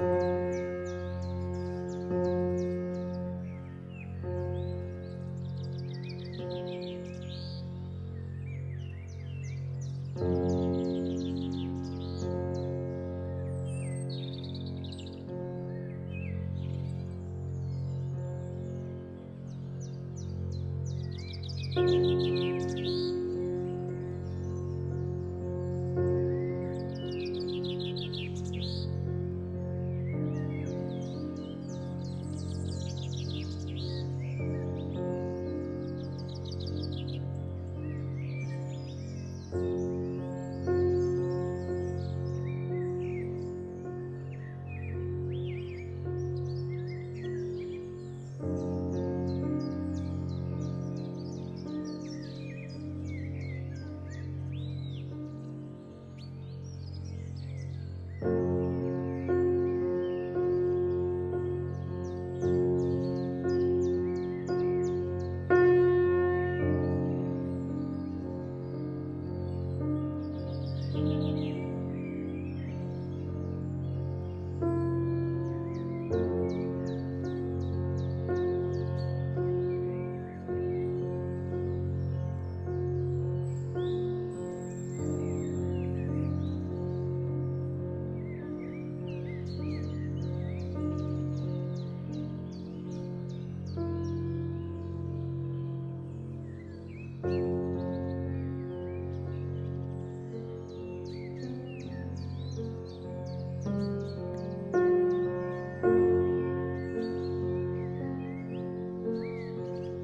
Música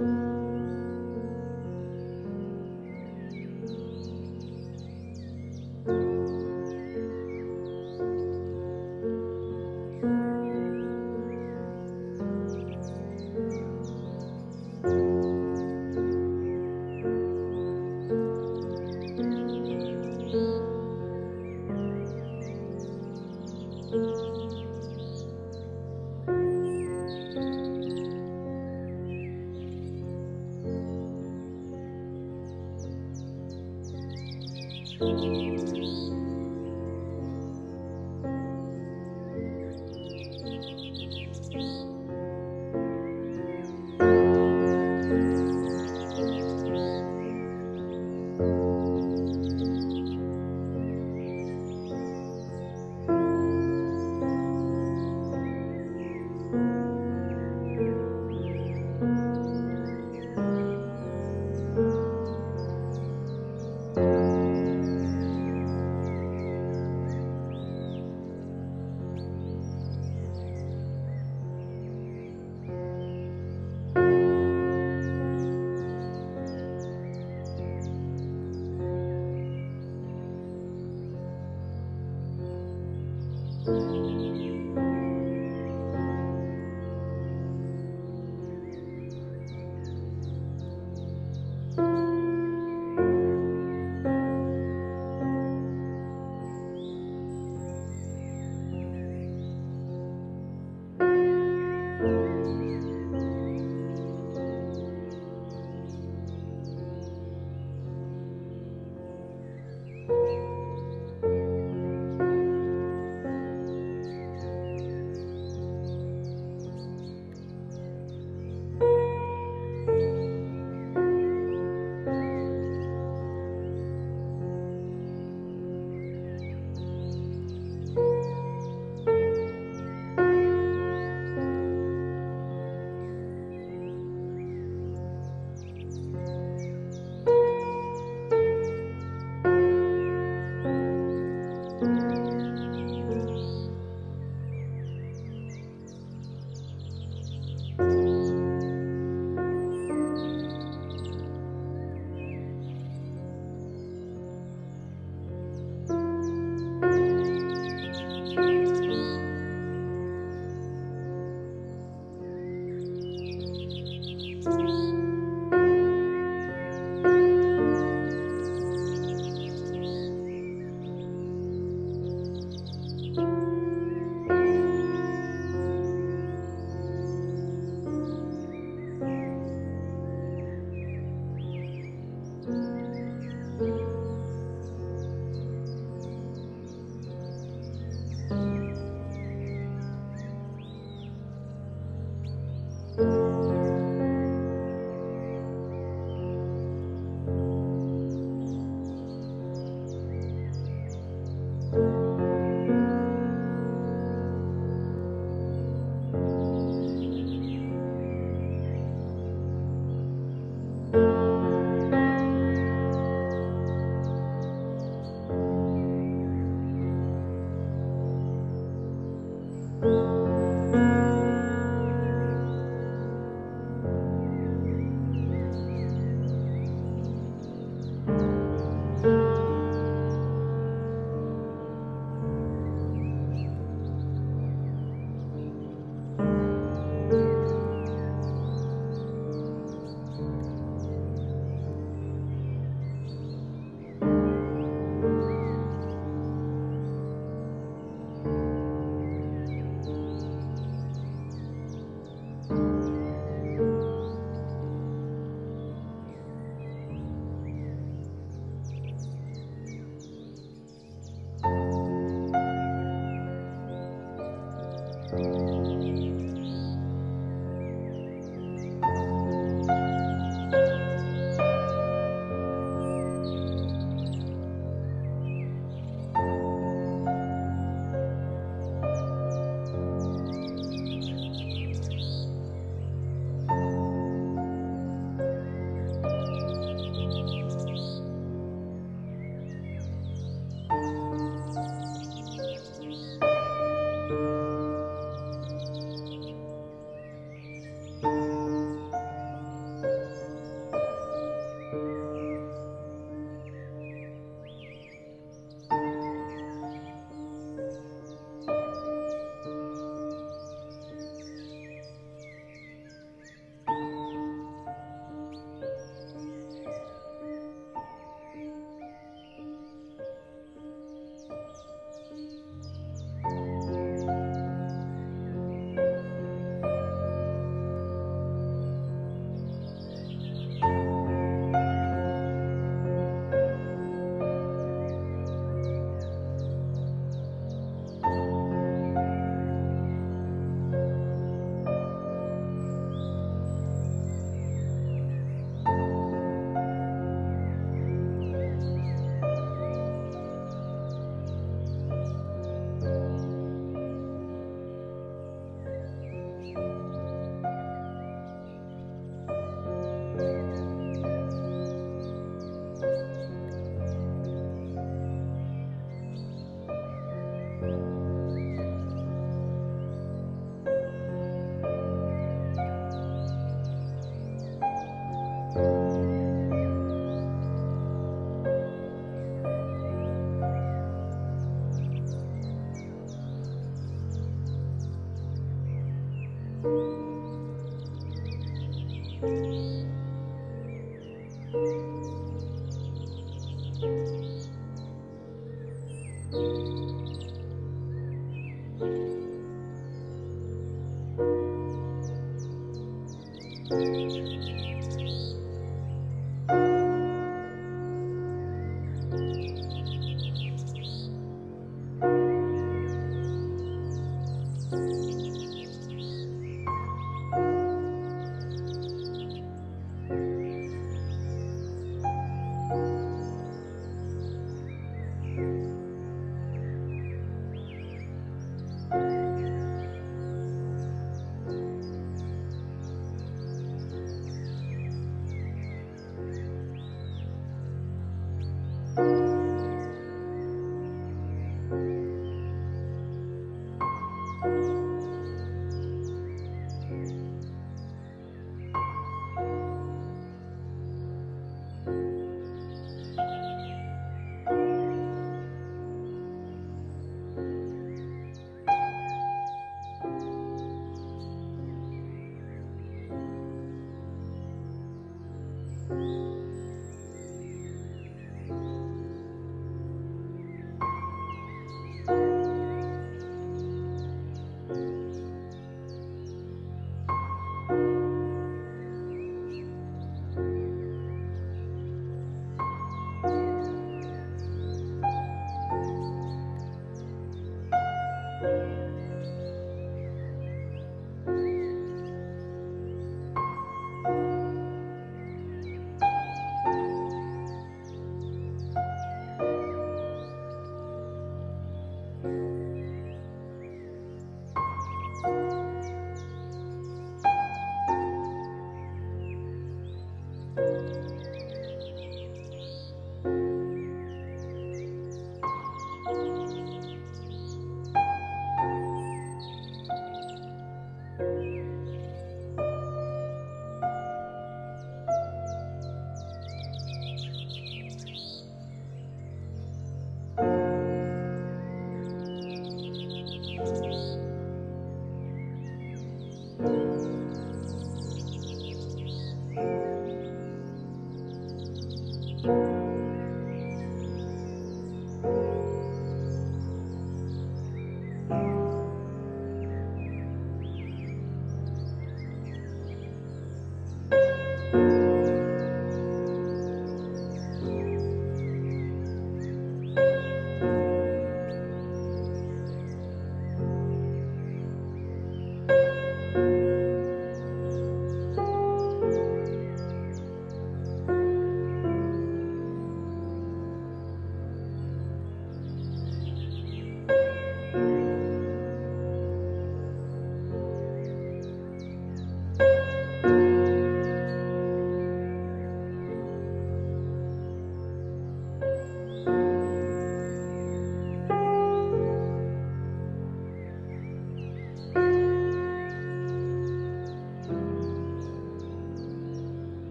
Amen.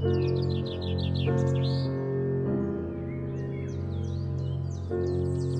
Thank you.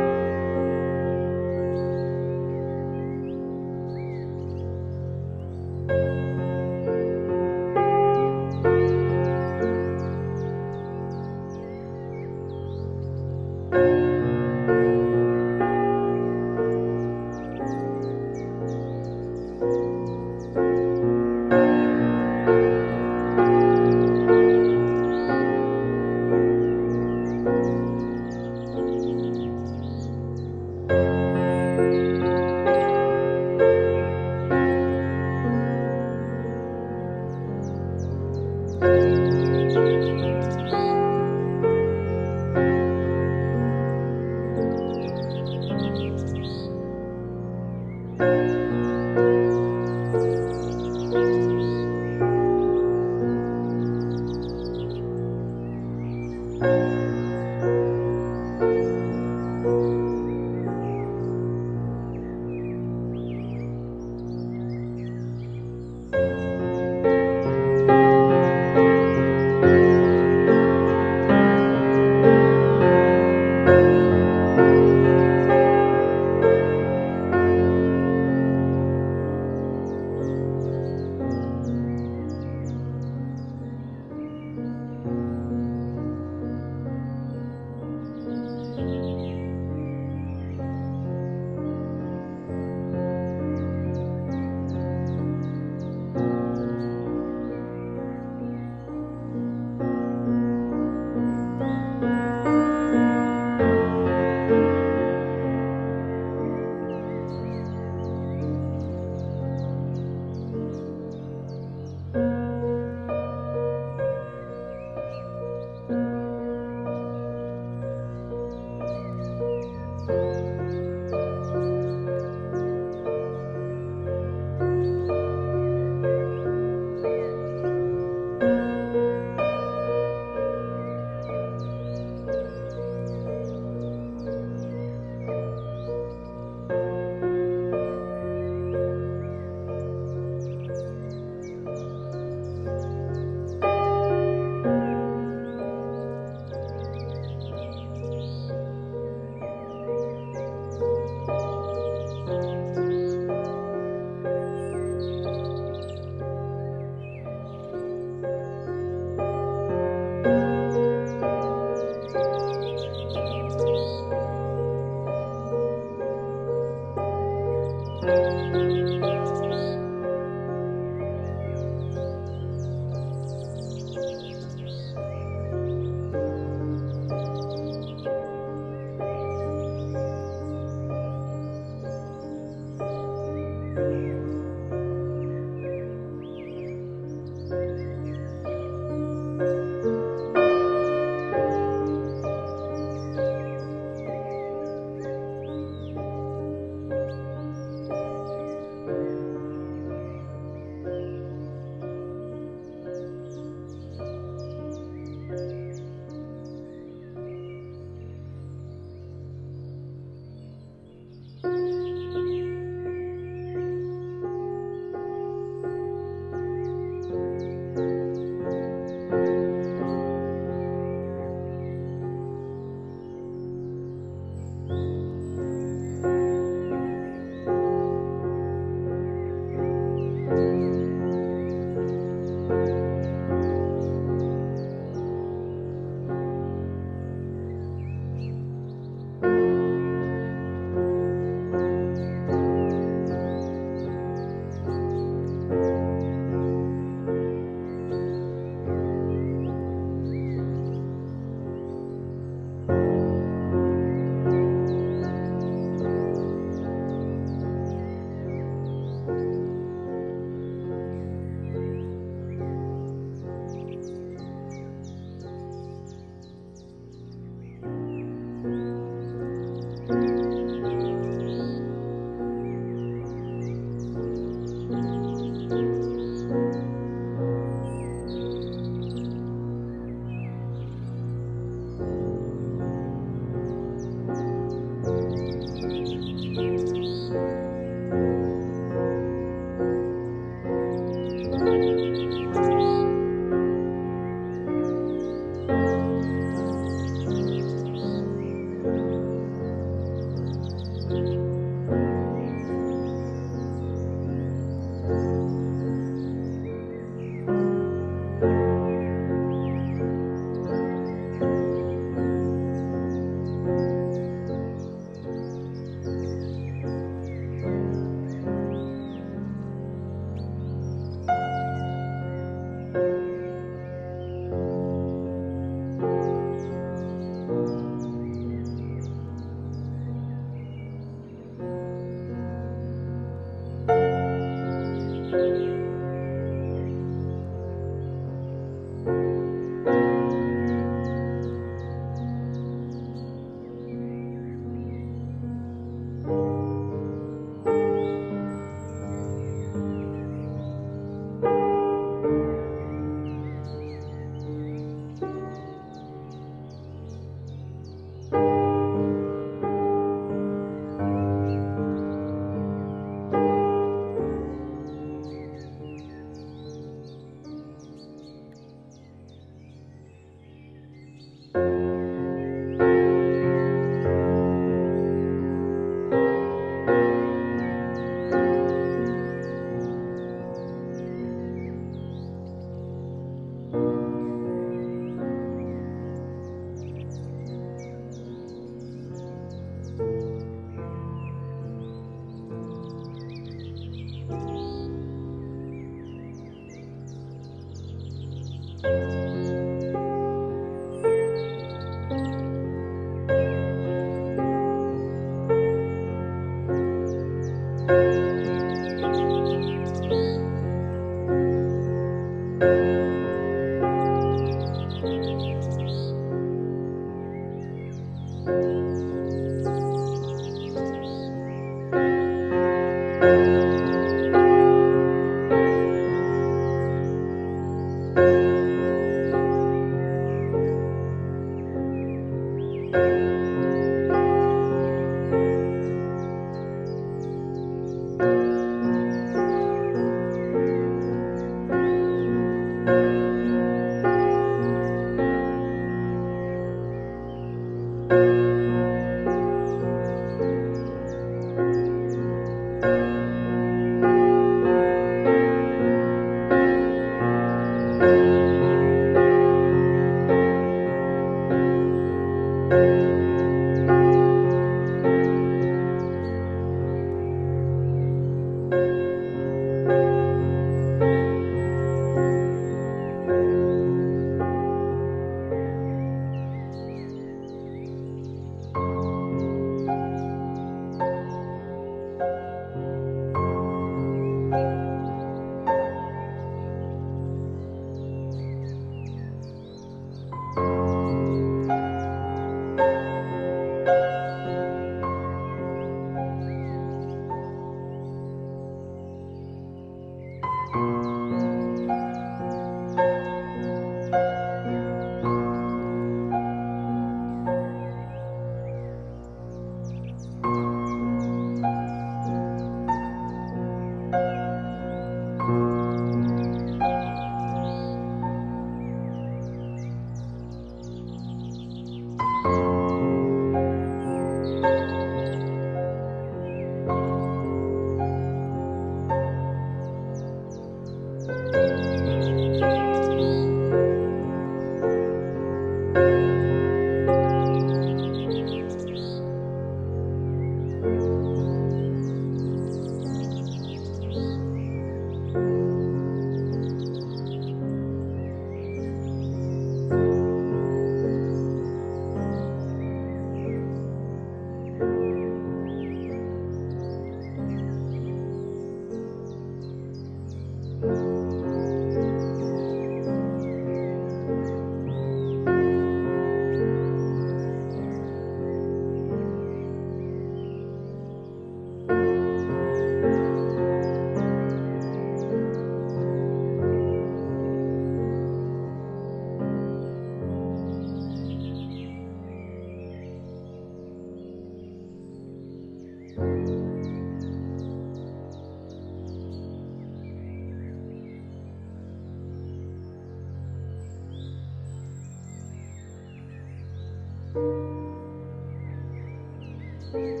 Música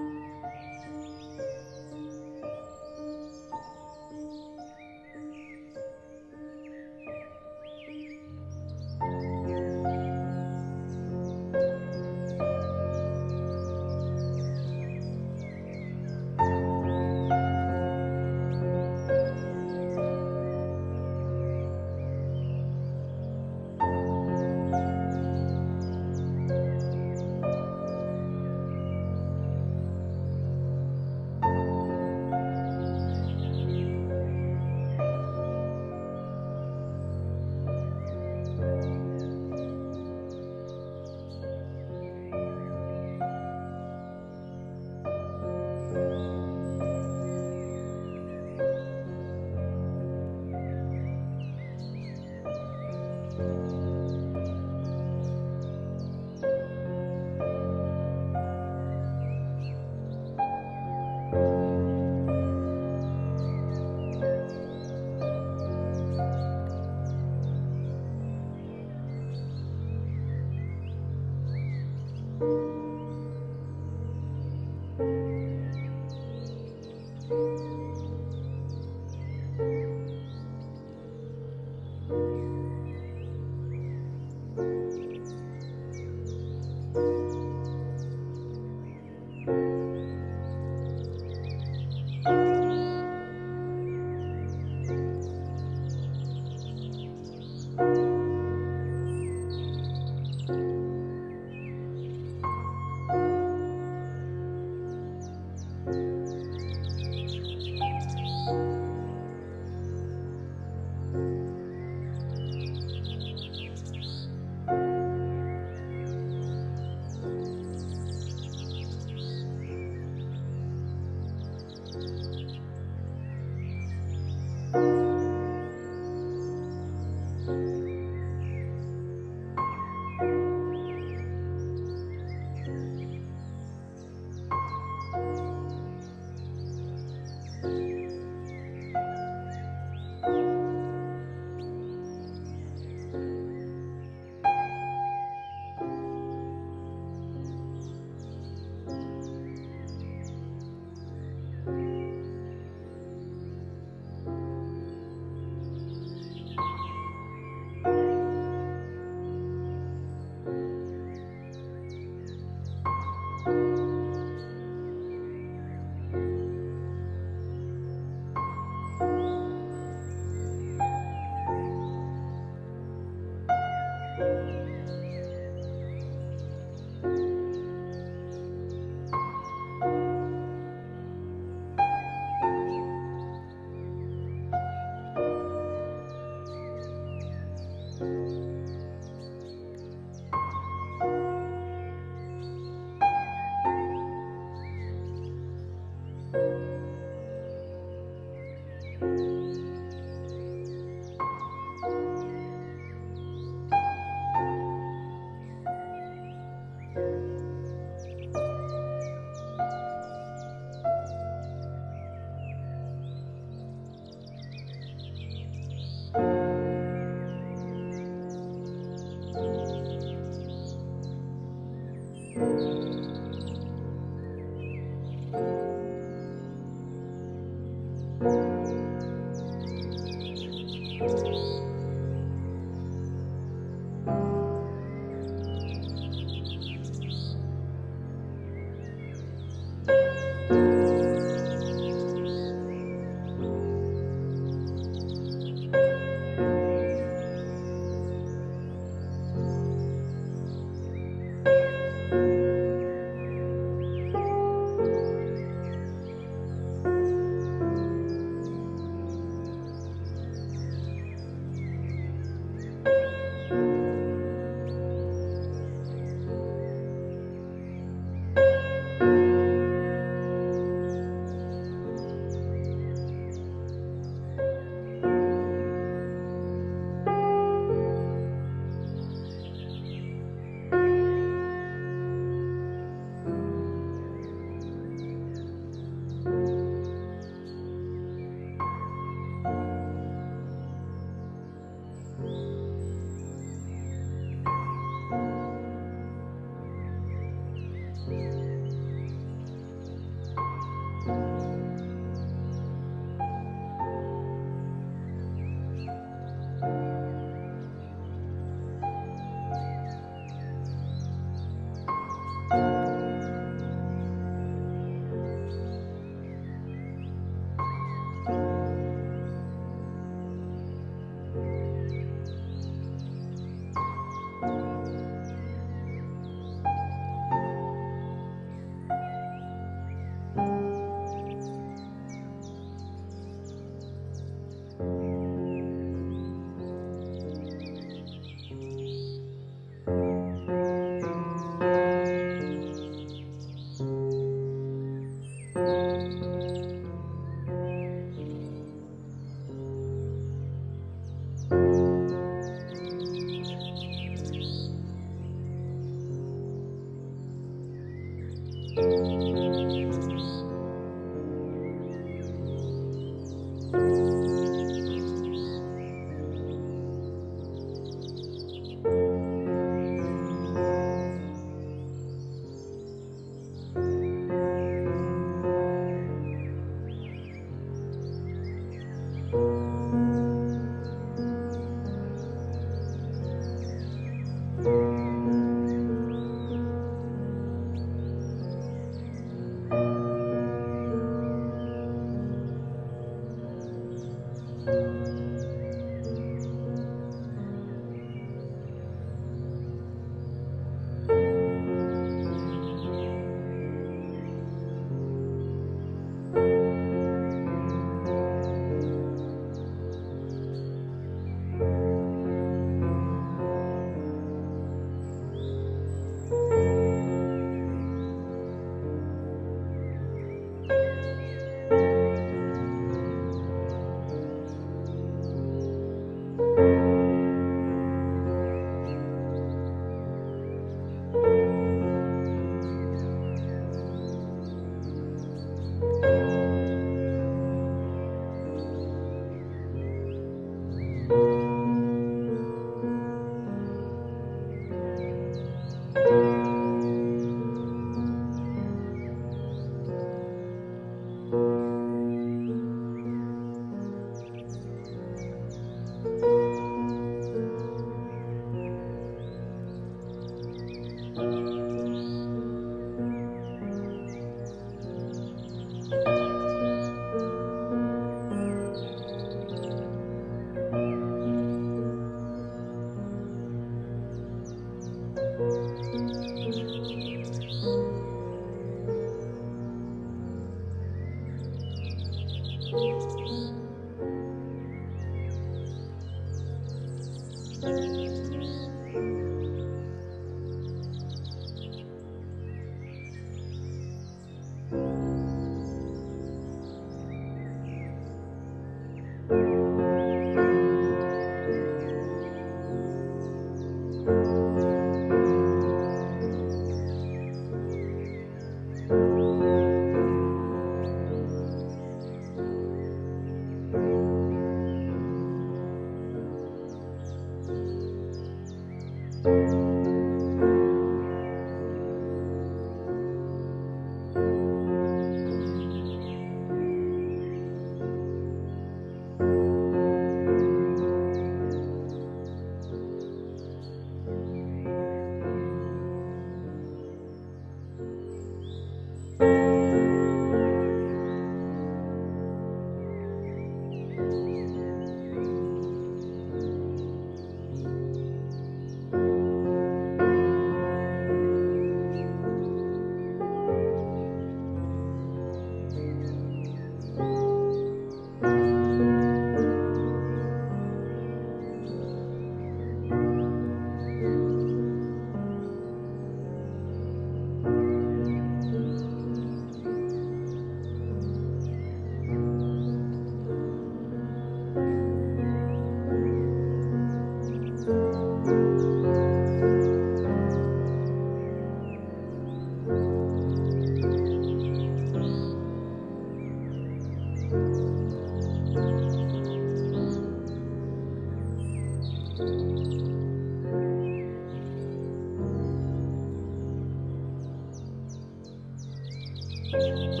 thank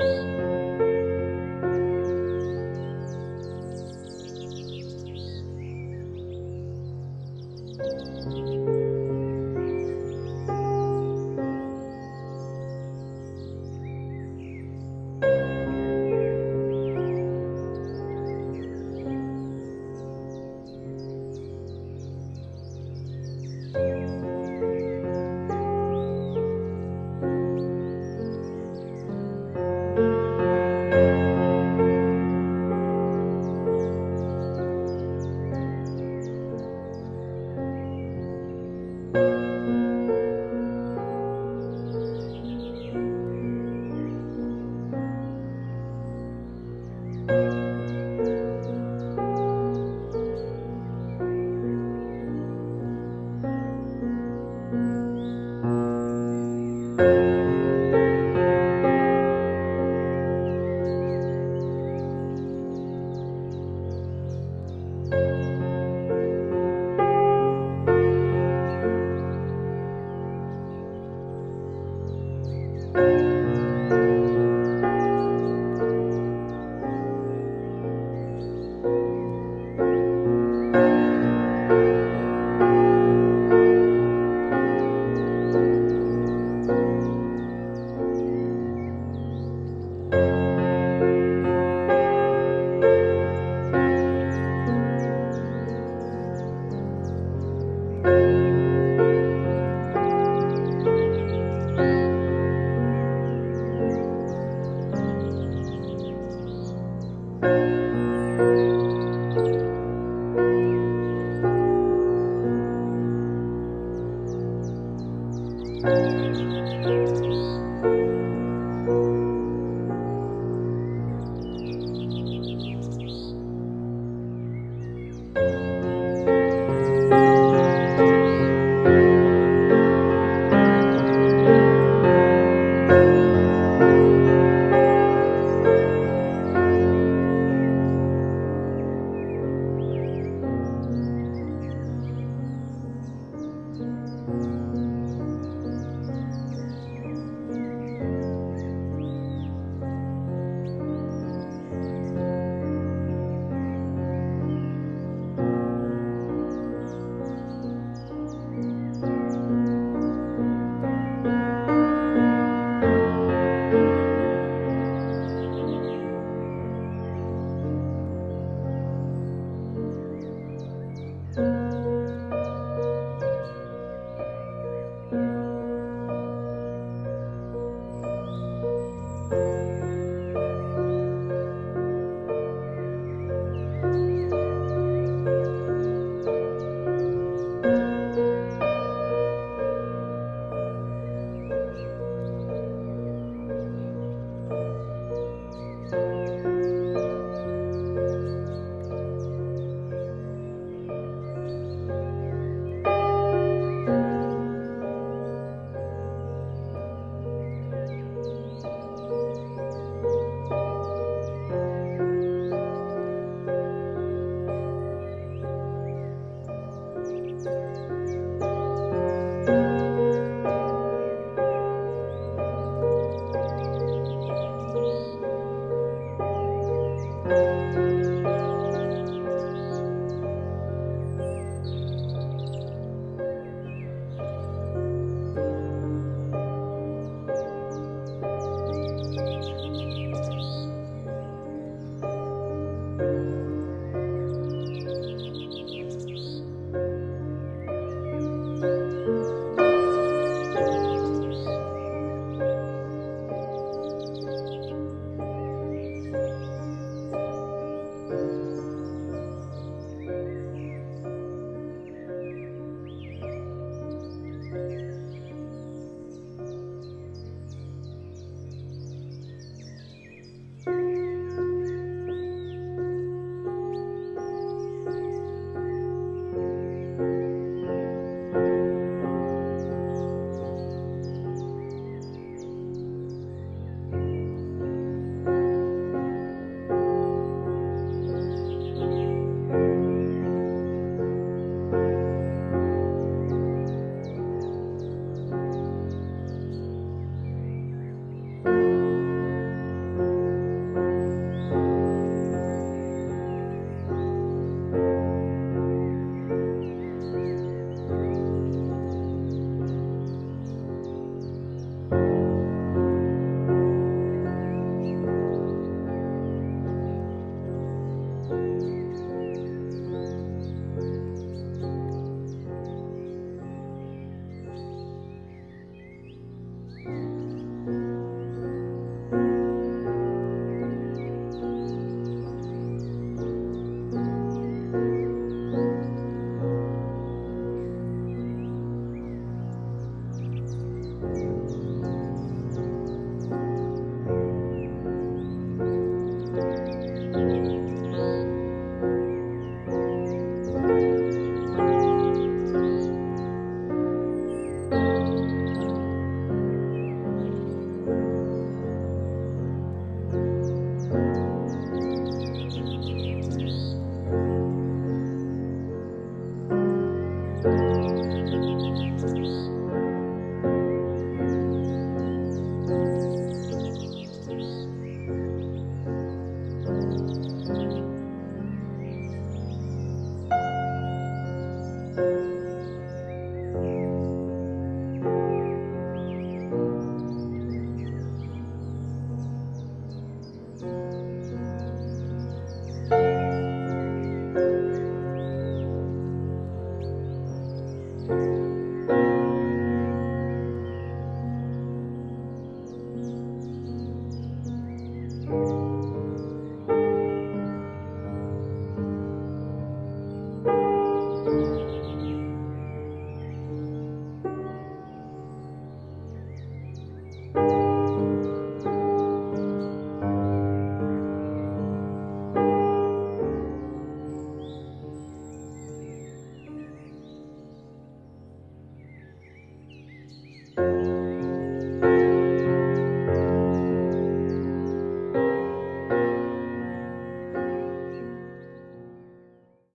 you.